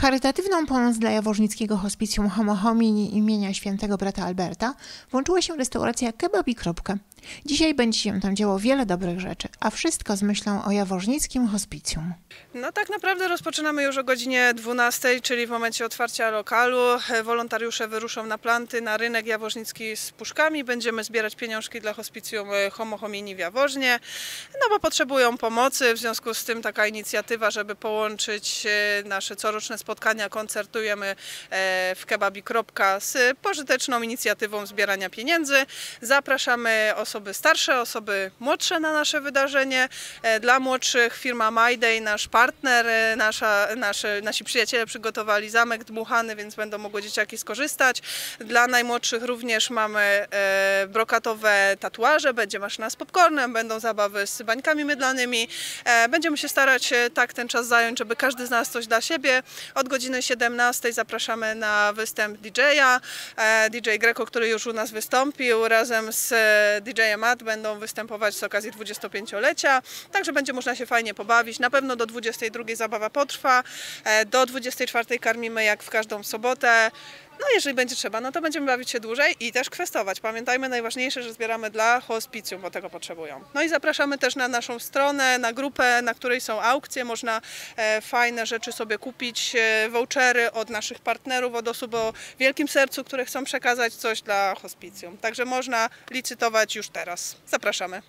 charytatywną pomoc dla Jaworznickiego Hospicjum Homo Homini imienia świętego brata Alberta włączyła się restauracja Kebab i. Dzisiaj będzie się tam działo wiele dobrych rzeczy, a wszystko z myślą o Jaworznickim Hospicjum. No tak naprawdę rozpoczynamy już o godzinie 12, czyli w momencie otwarcia lokalu. Wolontariusze wyruszą na planty, na rynek jaworznicki z puszkami. Będziemy zbierać pieniążki dla hospicjum e, Homo Homini w Jaworznie, no bo potrzebują pomocy, w związku z tym taka inicjatywa, żeby połączyć e, nasze coroczne spotkania, koncertujemy e, w kebabi. Kropka z pożyteczną inicjatywą zbierania pieniędzy. Zapraszamy osoby starsze, osoby młodsze na nasze wydarzenie. E, Dla młodszych firma MyDay, nasz partner, e, nasza, nasze, nasi przyjaciele przygotowali zamek dmuchany, więc będą mogły dzieciaki skorzystać. Dla najmłodszych również mamy brokatowe tatuaże, będzie maszyna z popcornem, będą zabawy z bańkami mydlanymi. Będziemy się starać tak ten czas zająć, żeby każdy z nas coś dla siebie. Od godziny 17 zapraszamy na występ DJ-a. E, DJ Greco, który już u nas wystąpił, razem z e, DJ-em Matt będą występować z okazji 25-lecia. Także będzie można się fajnie pobawić. Na pewno do 22 zabawa potrwa. E, Do 24 karmimy jak w każdą sobotę. No jeżeli będzie trzeba, no to będziemy bawić się dłużej i też kwestować. Pamiętajmy najważniejsze, że zbieramy dla hospicjum, bo tego potrzebują. No i zapraszamy też na naszą stronę, na grupę, na której są aukcje. Można e, fajne rzeczy sobie kupić, e, vouchery od naszych partnerów, od osób o wielkim sercu, które chcą przekazać coś dla hospicjum. Także można licytować już teraz. Zapraszamy.